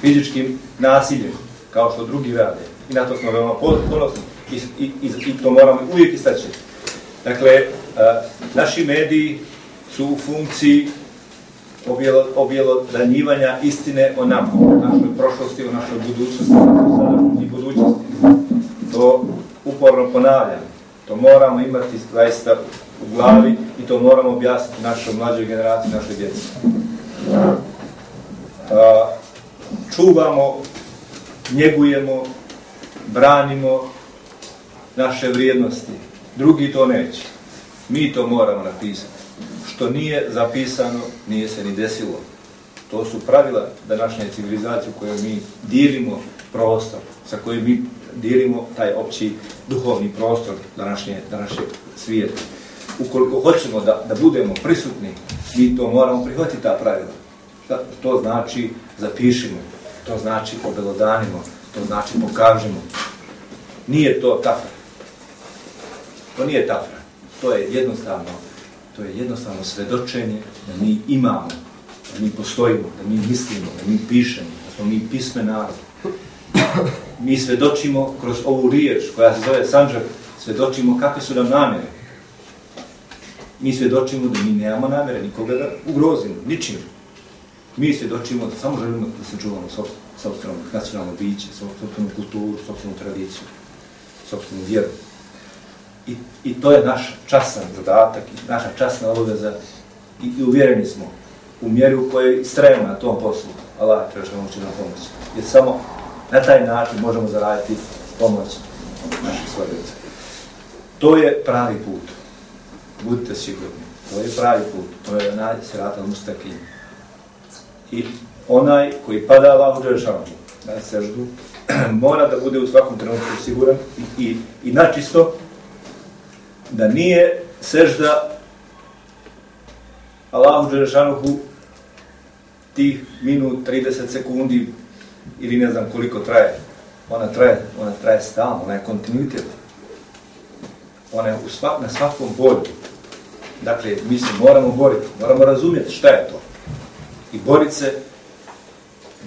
fizičkim nasiljem, kao što drugi rade. I na to smo veoma ponosni i, i, i, i to moramo uvijek istaći. Dakle, a, naši mediji su u funkciji objelo, objelodanjivanja istine o nama, o našoj prošlosti, o našoj budućnosti, o sadašnjosti i budućnosti. To uporno ponavljam. To moramo imati zaista u glavi i to moramo objasniti našoj mlađoj generaciji, našoj djeci. Čuvamo, njegujemo, branimo naše vrijednosti. Drugi to neće. Mi to moramo napisati. Što nije zapisano, nije se ni desilo. To su pravila današnje civilizacije u kojoj mi dijelimo prostor, sa kojim mi dijelimo taj opći duhovni prostor današnje, današnje svijete. Ukoliko hoćemo da, da budemo prisutni, mi to moramo prihvatiti ta pravila. Šta to znači zapišimo, to znači obelodanimo, to znači pokažemo. Nije to tafra. To nije tafra. To je jednostavno, to je jednostavno svedočenje da mi imamo, da mi postojimo, da mi mislimo, da mi pišemo, da smo mi pisme narod. Mi svedočimo kroz ovu riječ koja se zove Sanđak, svedočimo kakve su nam namere. Mi svedočimo da mi nemamo namere nikoga da ugrozimo, ničim. Mi svedočimo da samo želimo da se čuvamo sobstvenog nacionalno biće, sobstvenu kulturu, sobstvenu tradiciju, sobstvenu vjeru. I, I to je naš časan zadatak, i naša časna obaveza i, i uvjereni smo u mjeri u kojoj strajemo na tom poslu. Allah treba što će nam pomoći. Jer samo na taj način možemo zaraditi pomoć naših svojevca. To je pravi put. Budite sigurni. To je pravi put. To je onaj sirata mustakim. I onaj koji pada Allahu Đelešanu na seždu, mora da bude u svakom trenutku siguran i, i, i načisto da nije sežda Allahu Đelešanuhu tih minut, 30 sekundi ili ne znam koliko traje. Ona traje, ona traje stalno, ona je kontinuitet. Ona je u svak, na svakom polju. Dakle, mi se moramo boriti, moramo razumjeti šta je to. I boriti se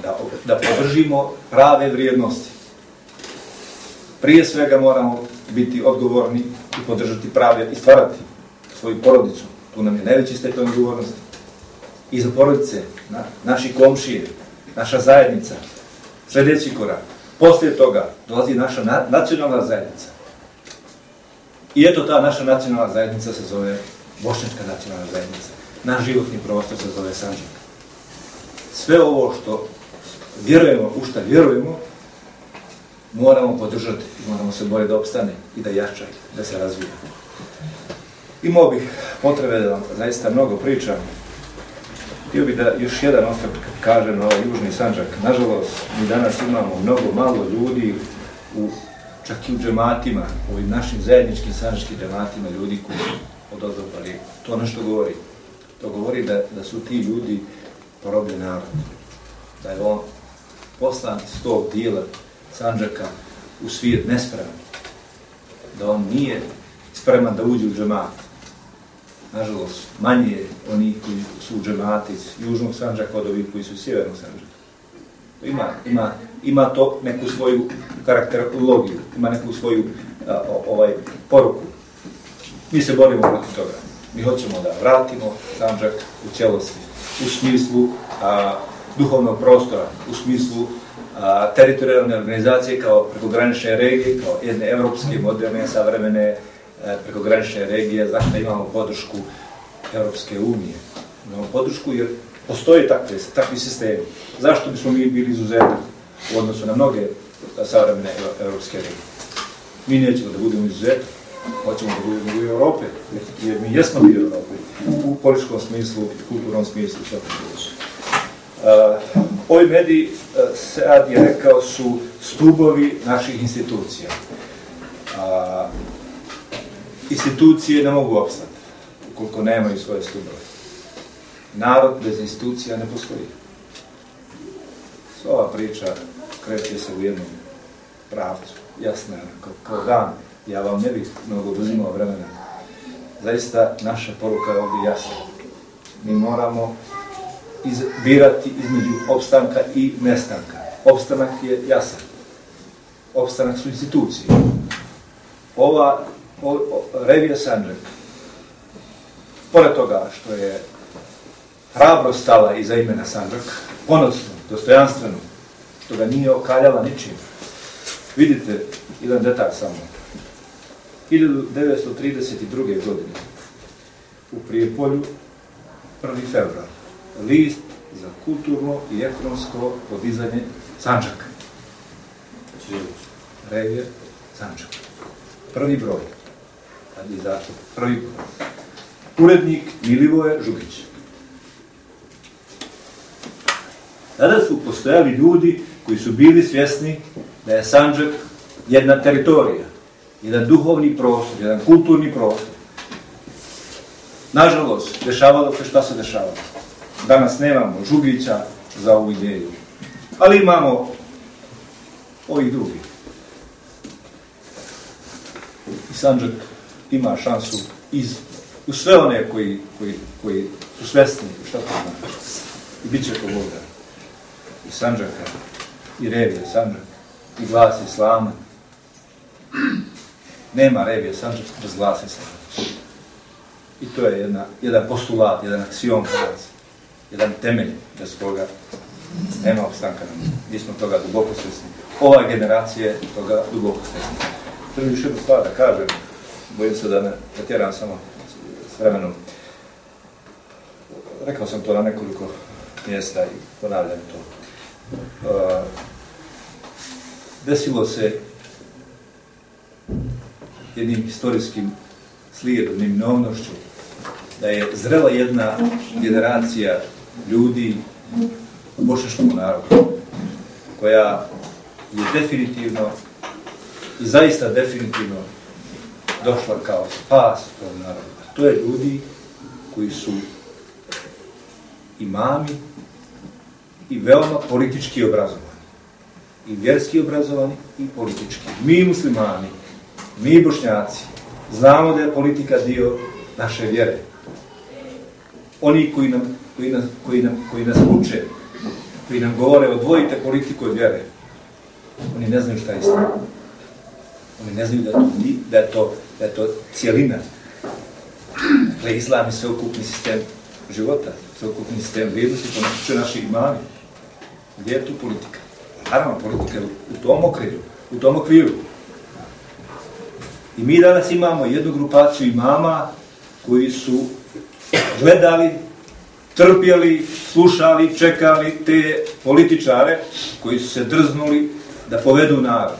da, da podržimo prave vrijednosti. Prije svega moramo biti odgovorni i podržati prave i stvarati svoju porodicu. Tu nam je najveći stepen odgovornosti. I za porodice, na, naši komšije, naša zajednica, sljedeći korak. Poslije toga dolazi naša na, nacionalna zajednica. I eto ta naša nacionalna zajednica se zove Bošnjačka nacionalna zajednica. Naš životni prostor se zove Sanđak. Sve ovo što vjerujemo, u što vjerujemo, moramo podržati i moramo se boriti da opstane i da jača, da se razvije. Imao bih potrebe da vam zaista mnogo pričam. Htio bi da još jedan osvrt kaže na ovaj južni sanđak. Nažalost, mi danas imamo mnogo malo ljudi, u, čak i u džematima, u ovim našim zajedničkim sanđačkim džematima, ljudi koji su odozvali. To nešto govori. To govori da, da su ti ljudi porobljeni narod. Da je on poslan iz tog dijela Sanđaka u svijet nespreman. Da on nije spreman da uđe u džemat. Nažalost, manje oni koji su u džemati iz južnog Sanđaka od ovih koji su u sjevernog Sanđaka. Ima, ima, ima to neku svoju karakterologiju, ima neku svoju a, ovaj poruku. Mi se borimo protiv toga. Mi hoćemo da vratimo Sanđak u cijelosti, u smislu a, duhovnog prostora u smislu a, teritorijalne organizacije kao prekogranične regije, kao jedne evropske, moderne, savremene E, prekogranične regije, znači zašto imamo podršku Evropske unije. Imamo podršku jer postoje takve, takvi sistemi. Zašto bismo mi bili izuzetak u odnosu na mnoge savremene evropske regije? Mi nećemo da budemo izuzetak, hoćemo da budemo u Europe, jer mi jesmo u Europe, u političkom smislu, kulturnom smislu, što to Uh, ovi mediji, e, uh, sad je rekao, su stubovi naših institucija. Uh, institucije ne mogu opstati, ukoliko nemaju svoje stubove. Narod bez institucija ne postoji. Ova priča kreće se u jednom pravcu, jasno, kao, kao dan. Ja vam ne bih mnogo oduzimao vremena. Zaista, naša poruka je ovdje jasna. Mi moramo izbirati između opstanka i nestanka. Opstanak je jasan. Opstanak su institucije. Ova o, o, revija Sanđak, pored toga što je hrabro stala iza imena Sandžak, ponosno, dostojanstveno, što ga nije okaljala ničim. Vidite, jedan detalj samo. 1932. godine u Prijepolju, 1. februar, list za kulturno i ekonomsko podizanje Sanđaka. Revije Sanđak. Prvi broj. Kad je prvi. Urednik Milivoje Žugić. Tada su postojali ljudi koji su bili svjesni da je Sanđak jedna teritorija, jedan duhovni prostor, jedan kulturni prostor. Nažalost, dešavalo se šta se dešavalo. Danas nemamo Žugića za ovu ideju. Ali imamo ovih drugih. I Sanđak ima šansu iz, u sve one koji, koji, koji su svesni šta to znači. I bit će to Boga. I Sanđaka, i Revija Sanđaka. i glas Islama. Nema Revija Sanđaka bez glasa Islama. I to je jedna, jedan postulat, jedan aksijom hrvatski jedan temelj bez koga nema obstanka nam. Mi smo toga duboko svjesni. Ova generacija je toga duboko svjesna. Prvi još jednu stvar da kažem, bojim se da ne pretjeram samo s vremenom. Rekao sam to na nekoliko mjesta i ponavljam to. Uh, desilo se jednim historijskim slijedom, neminovnošću, da je zrela jedna generacija ljudi u bošaškom narodu, koja je definitivno i zaista definitivno došla kao spas tog naroda. To je ljudi koji su imami i veoma politički obrazovani. I vjerski obrazovani i politički. Mi muslimani, mi bošnjaci, znamo da je politika dio naše vjere. Oni koji nam koji nas, koji nam, koji nas uče, koji nam govore odvojite politiku od vjere, oni ne znaju šta je istina. Oni ne znaju da je to, da je to, da je to cijelina. Dakle, islam je sveokupni sistem života, sveokupni sistem vrijednosti, to nas uče naši imami. Gdje je tu politika? Naravno, politika je u tom okrilju, u tom okviru. I mi danas imamo jednu grupaciju imama koji su gledali trpjeli, slušali, čekali te političare koji su se drznuli da povedu narod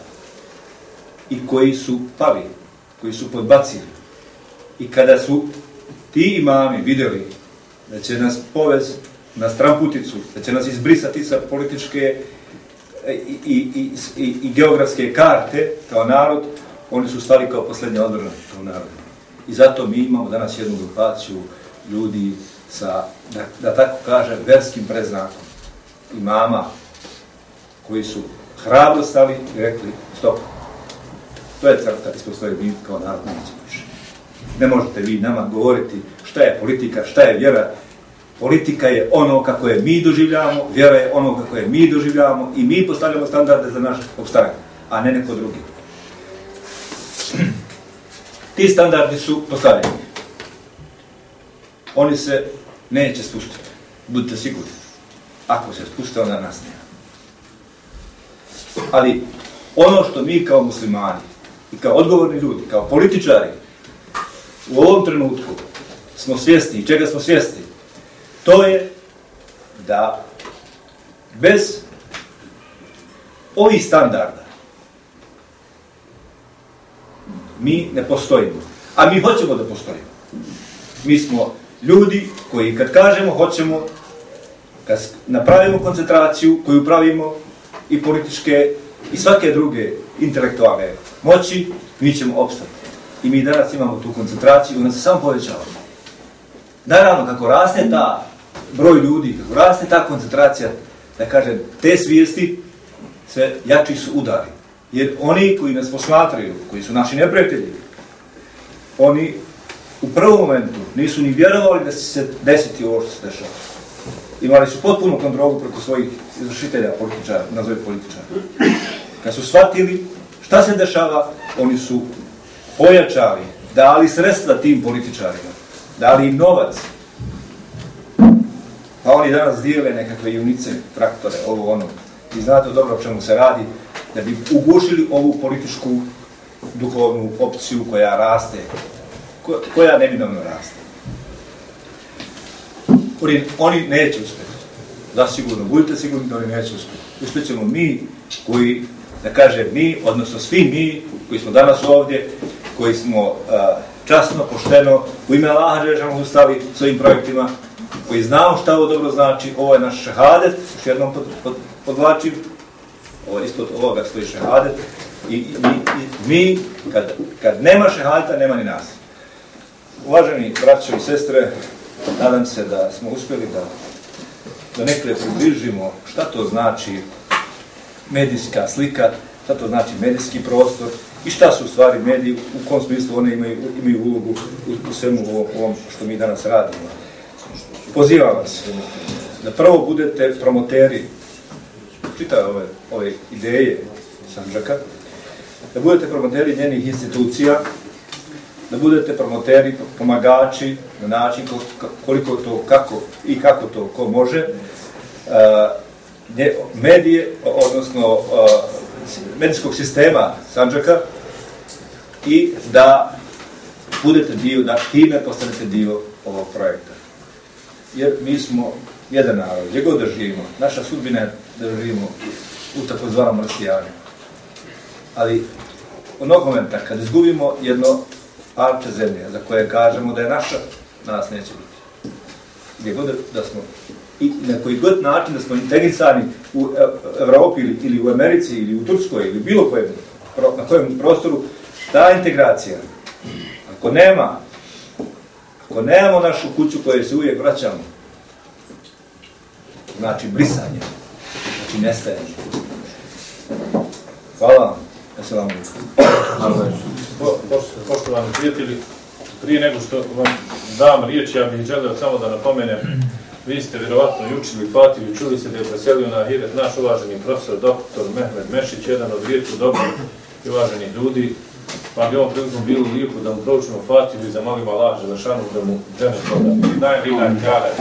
i koji su pali, koji su podbacili. I kada su ti imami vidjeli da će nas povez na stramputicu, da će nas izbrisati sa političke i, i, i, i, i geografske karte kao narod, oni su stali kao posljednja odbrana kao narod. I zato mi imamo danas jednu grupaciju ljudi sa, da, da tako kaže, verskim preznakom i mama koji su hrabro stali i rekli, stop, to je crta ispod svoje mi kao narod nećemo više. Ne možete vi nama govoriti šta je politika, šta je vjera. Politika je ono kako je mi doživljavamo, vjera je ono kako je mi doživljavamo i mi postavljamo standarde za naš obstanak, a ne neko drugi. Ti standardi su postavljeni. Oni se neće spustiti. Budite sigurni. Ako se spuste, onda nas nema. Ali ono što mi kao muslimani i kao odgovorni ljudi, kao političari, u ovom trenutku smo svjesni i čega smo svjesni, to je da bez ovih standarda mi ne postojimo. A mi hoćemo da postojimo. Mi smo ljudi koji kad kažemo hoćemo, kad napravimo koncentraciju koju pravimo i političke i svake druge intelektualne moći, mi ćemo opstati. I mi danas imamo tu koncentraciju, ona se samo povećava. Naravno, kako raste ta broj ljudi, kako raste ta koncentracija, da kažem, te svijesti, sve jači su udari. Jer oni koji nas posmatraju, koji su naši neprijatelji, oni u prvom momentu nisu ni vjerovali da će se desiti ovo što se dešava. Imali su potpunu kontrolu preko svojih izvršitelja političara, nazove političara. Kad su shvatili šta se dešava, oni su pojačali, dali sredstva tim političarima, dali im novac pa oni danas dijele nekakve junice, traktore, ovo ono. I znate dobro o čemu se radi, da bi ugušili ovu političku duhovnu opciju koja raste, koja neminovno raste. Oni, oni neće uspjeti. Da, sigurno, budite sigurni da oni neće uspjeti. Uspjećemo mi koji, da kažem mi, odnosno svi mi koji smo danas ovdje, koji smo uh, časno, pošteno, u ime Allaha Žežanu ustali s ovim projektima, koji znamo šta ovo dobro znači, ovo je naš šehadet, još jednom pod, pod, podvlačim, ovo ispod ovoga stoji šehadet, i, i, i mi, kad, kad nema šehadeta, nema ni nas. Uvaženi braćo i sestre, nadam se da smo uspjeli da, da nekle približimo šta to znači medijska slika, šta to znači medijski prostor? I šta su u stvari mediji, u kom smislu one imaju, imaju ulogu u, u svemu ovom, ovom što mi danas radimo. Pozivam vas da prvo budete promoteri čitave ove, ove ideje Sanđaka, da budete promoteri njenih institucija, da budete promoteri, pomagači na način koliko to, kako i kako to ko može, Uh, medije, odnosno e, medijskog sistema Sanđaka i da budete dio, da time postanete dio ovog projekta. Jer mi smo jedan narod, gdje god da živimo, naša sudbina je da živimo u takozvanom rasijanju. Ali onog momenta kad izgubimo jedno parče zemlje za koje kažemo da je naša, nas neće biti. Gdje god da smo i na koji god način da smo integrisani u e, Evropi ili, ili u Americi ili u Turskoj ili bilo kojem, pro, na kojem prostoru, ta integracija, ako nema, ako nemamo našu kuću kojoj se uvijek vraćamo, znači brisanje, znači nestajanje. Hvala vam. Assalamu alaikum. Po- Poštovani prijatelji, prije nego što vam dam riječ, ja bih želeo samo da napomenem, vi ste vjerovatno učili Fatiju i čuli se da je preselio na Ahiret naš uvaženi profesor dr. Mehmed Mešić, jedan od rijetko dobrih i uvaženih ljudi, pa bi ovom prilikom bilo lijepo da mu proučimo Fatiju i zamolimo Allah Želešanu da mu džene toga. Daj, daj, daj, daj,